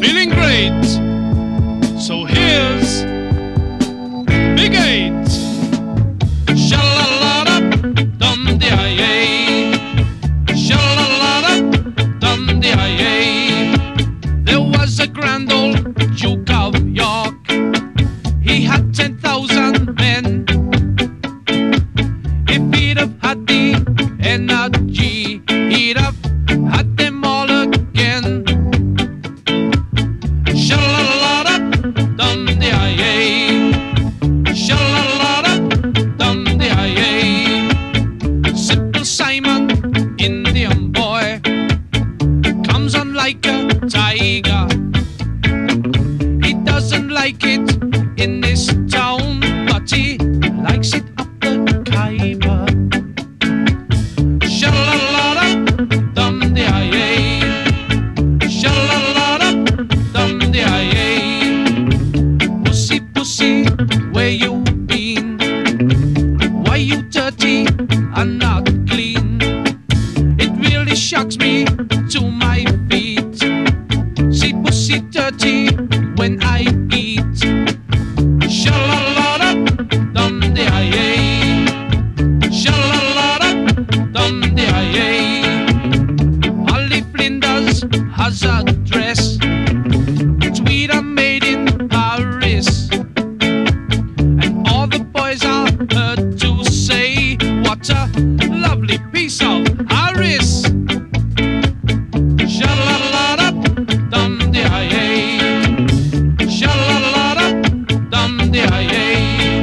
feeling great. So here's boy comes on like a tiger. He doesn't like it in this To my ninguém.